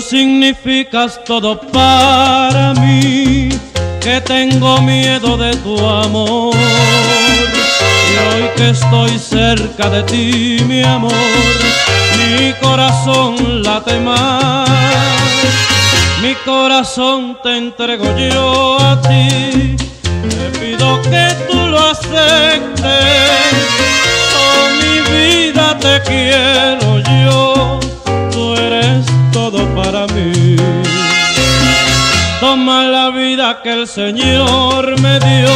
Significas todo para mí, que tengo miedo de tu amor. Y hoy que estoy cerca de ti, mi amor, mi corazón late más. Mi corazón te entrego yo a ti, te pido que tú lo aceptes. Oh, mi vida te quiero Toma la vida que el Señor me dio,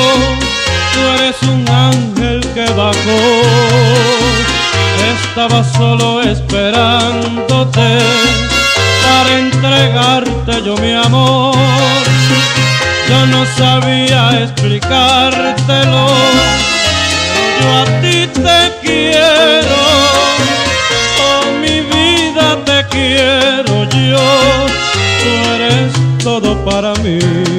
tú eres un ángel que bajó. Estaba solo esperándote para entregarte yo mi amor. Yo no sabía explicártelo, yo a ti te quiero, todo para mí.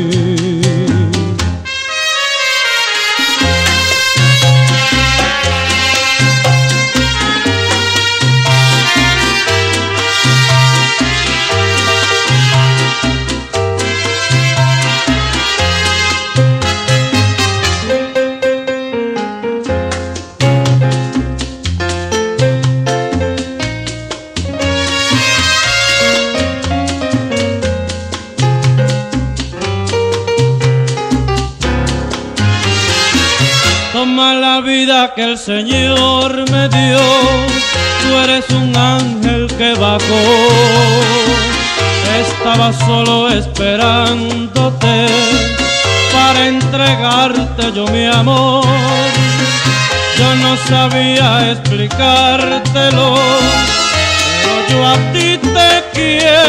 Vida que el Señor me dio, tú eres un ángel que bajó. Estaba solo esperándote para entregarte yo mi amor. Yo no sabía explicártelo, pero yo a ti te quiero.